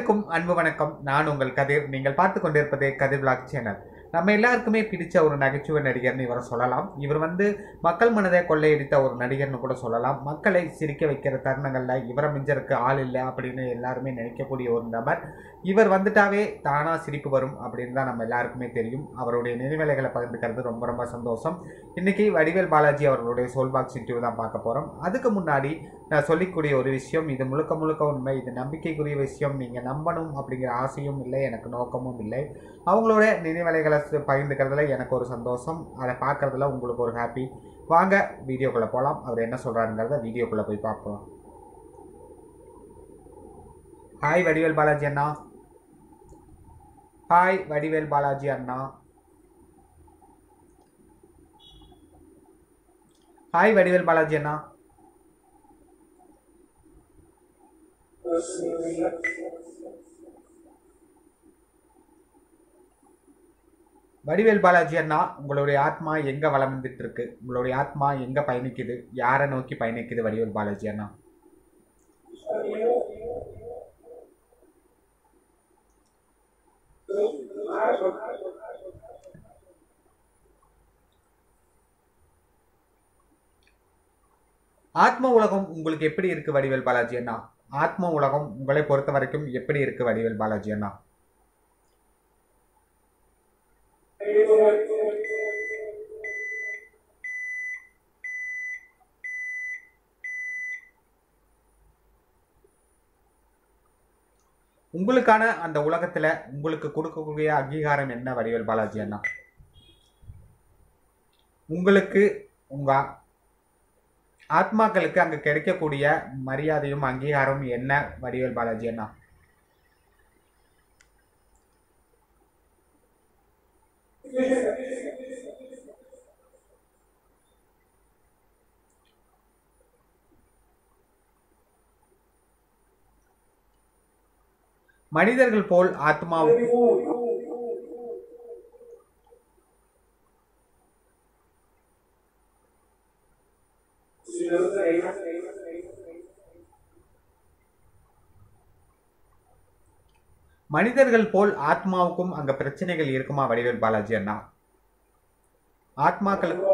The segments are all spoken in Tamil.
அனைவருக்கும் அன்பு வணக்கம். நான் உங்கள் கதிர். நீங்கள் பார்த்து கொண்டிருப்பது கதிர் பிளாக் சேனல் நம்ம எல்லாருக்குமே பிடிச்ச ஒரு நகைச்சுவை நடிகர்னு இவரை சொல்லலாம். இவர் வந்து மக்கள் மனதை கொள்ளையடித்த ஒரு நடிகர்னு கூட சொல்லலாம். மக்களை சிரிக்க வைக்கிற தருணங்களில் இவரை மிஞ்சருக்கு ஆள் இல்லை அப்படின்னு எல்லாருமே நினைக்கக்கூடிய ஒரு நபர். இவர் வந்துட்டாவே தானாக சிரிப்பு வரும் அப்படின்னு தான் நம்ம எல்லாருக்குமே தெரியும். அவருடைய நினைவேலைகளை பகிர்ந்துக்கிறது ரொம்ப ரொம்ப சந்தோஷம். இன்னைக்கு வடிவேல் பாலாஜி அவர்களுடைய சோல்பாக்ஸ் இன்டர்வியூ தான் பார்க்க போகிறோம் அதுக்கு முன்னாடி நான் சொல்லிக்கூடிய ஒரு விஷயம் இது முழுக்க முழுக்க உண்மை. இது நம்பிக்கைக்குரிய விஷயம். நீங்கள் நம்பணும் அப்படிங்கிற ஆசையும் இல்லை எனக்கு நோக்கமும் இல்லை. அவங்களோட நினைவலைகளை சு- பகிர்ந்துக்கிறதுல எனக்கு ஒரு சந்தோஷம். அதை பார்க்குறதுல உங்களுக்கு ஒரு ஹாப்பி வாங்க வீடியோக்குள்ளே போகலாம் அவர் என்ன சொல்கிறாருங்கிறத வீடியோக்குள்ளே போய் பார்ப்போம். ஹாய் வடிவேல் பாலாஜி அண்ணா. ஹாய் வடிவேல் பாலாஜி அண்ணா. ஹாய் வடிவேல் பாலாஜி அண்ணா. வடிவேல் பாலாஜி அண்ணா உங்களுடைய ஆத்மா எங்க வளர்ந்துட்டு இருக்கு உங்களுடைய ஆத்மா எங்க பயணிக்குது? யாரை நோக்கி பயணிக்குது வடிவேல் பாலாஜி அண்ணா? ஆத்ம உலகம் உங்களுக்கு எப்படி இருக்கு வடிவேல் பாலாஜி அண்ணா? ஆத்ம உலகம் உங்களை பொறுத்த வரைக்கும் எப்படி இருக்கு வடிவேல் பாலாஜி அண்ணா? உங்களுக்கான அந்த உலகத்துல உங்களுக்கு கொடுக்கக்கூடிய அங்கீகாரம் என்ன வடிவேல் பாலாஜி அண்ணா? உங்களுக்கு உங்க ஆத்மாக்களுக்கு அங்க கிடைக்கக்கூடிய மரியாதையும் அங்கீகாரமும் என்ன வடிவேல் பாலாஜி அண்ணா? மனிதர்கள் போல் ஆத்மாவுக்கு மனிதர்கள் போல் ஆத்மாவுக்கும் அங்க பிரச்சனைகள் இருக்குமா வடிவேல் பாலாஜி அண்ணா? ஆத்மாக்களுக்கு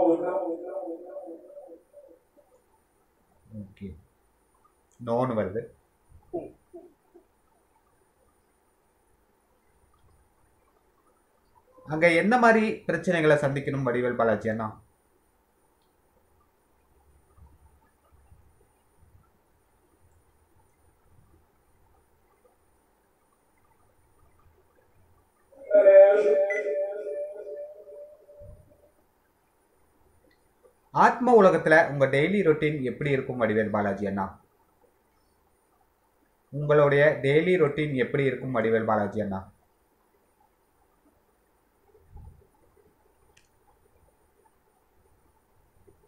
ஓகே. நோன்னு வருது. அங்க என்ன மாதிரி பிரச்சனைகளை சந்திக்கணும் வடிவேல் பாலாஜி அண்ணா? ஆத்ம உலகத்தில் உங்கள் டெய்லி ரொட்டீன் எப்படி இருக்கும் வடிவேல் பாலாஜி அண்ணா? உங்களுடைய டெய்லி ரொட்டீன் எப்படி இருக்கும் வடிவேல் பாலாஜி அண்ணா?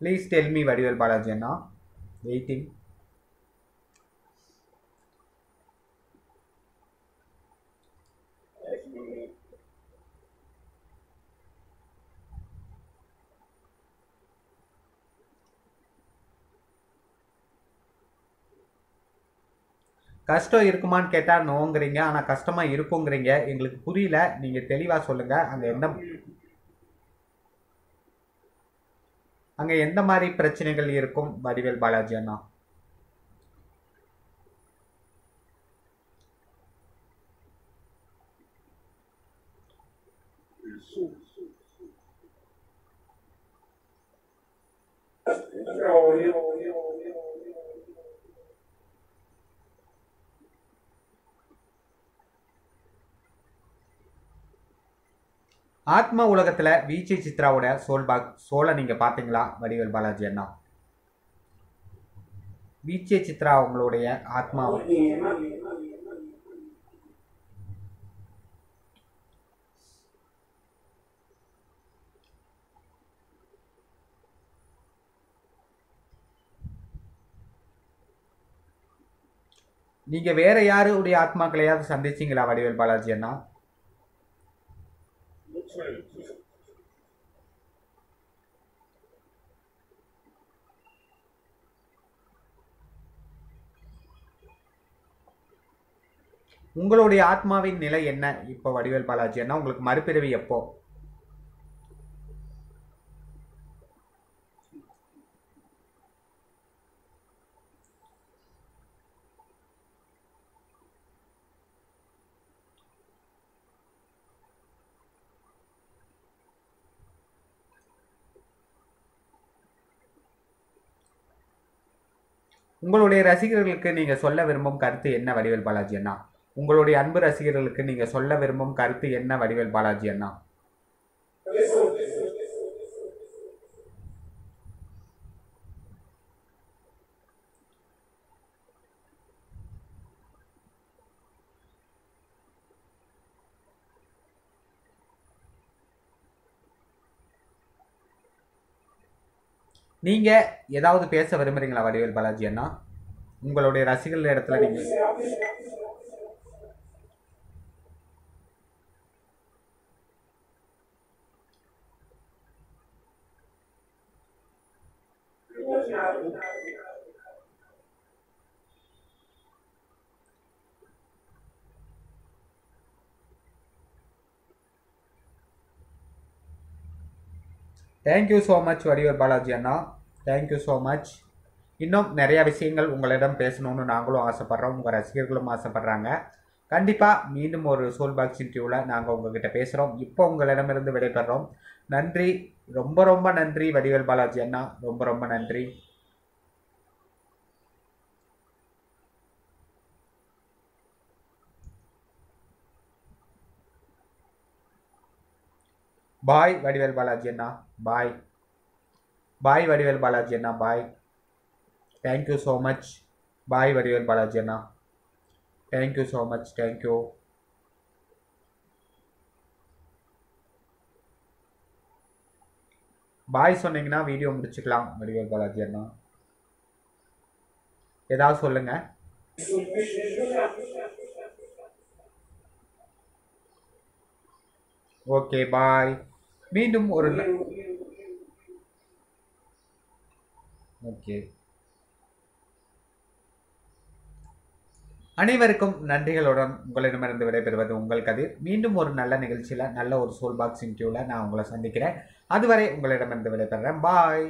Please tell me Vadivel Balaji Anna. Waiting கஷ்டம் இருக்குமான்னு கேட்டால் நோங்கிறீங்க. ஆனால் கஷ்டமாக இருக்குங்கிறீங்க. எங்களுக்கு புரியல. நீங்கள் தெளிவாக சொல்லுங்கள் அங்கே எந்த அங்கே எந்த மாதிரி பிரச்சனைகள் இருக்கும்? வடிவேல் பாலாஜி அண்ணா. ஆத்மா உலகத்துல விஜி சித்ராவோட சோல் பாக் சோலை நீங்க பாத்தீங்களா வடிவேல் பாலாஜி அண்ணா? விஜே சித்ரா அவங்களுடைய ஆத்மா. நீங்க வேற யாருடைய ஆத்மாக்களையாவது சந்திச்சீங்களா வடிவேல் பாலாஜி அண்ணா? உங்களுடைய ஆத்மாவின் நிலை என்ன? இப்போ வடிவேல் பாலாஜி என்ன? உங்களுக்கு மறுபிறவி எப்போ? உங்களுடைய ரசிகர்களுக்கு நீங்க சொல்ல விரும்பும் கருத்து என்ன வடிவேல் பாலாஜி அண்ணா? உங்களுடைய அன்பு ரசிகர்களுக்கு நீங்க சொல்ல விரும்பும் கருத்து என்ன வடிவேல் பாலாஜி அண்ணா? நீங்க ஏதாவது பேச விரும்புறீங்களா வடிவேல் பாலாஜி அண்ணா? உங்களுடைய ரசிகர்கள் இடத்துல நீங்க thank you so much Vadivel Balaji Anna. Thank you so much இன்னும் நிறைய விஷயங்கள் உங்களிடம் பேசணும்னு நாங்களும் ஆசைப்பட்றோம். உங்கள் ரசிகர்களும் ஆசைப்பட்றாங்க. கண்டிப்பாக மீண்டும் ஒரு சோல் பாக்ஸ் இன்டர்வியூவில் நாங்கள் உங்ககிட்ட பேசுகிறோம் இப்போ உங்களிடமிருந்து விடைபெறோம். நன்றி. ரொம்ப ரொம்ப நன்றி வடிவேல் பாலாஜி அண்ணா. ரொம்ப ரொம்ப நன்றி. பாய் வடிவேல் பாலாஜி அண்ணா bye bye Vadivel Balaji Anna bye thank you so much bye Vadivel Balaji Anna thank you so much thank you bye சொன்னீங்கன்னா வீடியோ முடிச்சுக்கலாம் வடிவேல் பாலாஜி அண்ணா ஏதாவது சொல்லுங்க. ஓகே பாய் மீண்டும் ஒரு ஓகே அனைவருக்கும் நன்றிகளுடன் உங்களிடமிருந்து விடைபெறுவது உங்கள் கதிர். மீண்டும் ஒரு நல்ல நிகழ்ச்சியில் நல்ல ஒரு சோல் பாக்ஸ் இன்டர்வியூவில் நான் உங்களை சந்திக்கிறேன். அதுவரை உங்களிடமிருந்து விடைபெறுறேன். பாய்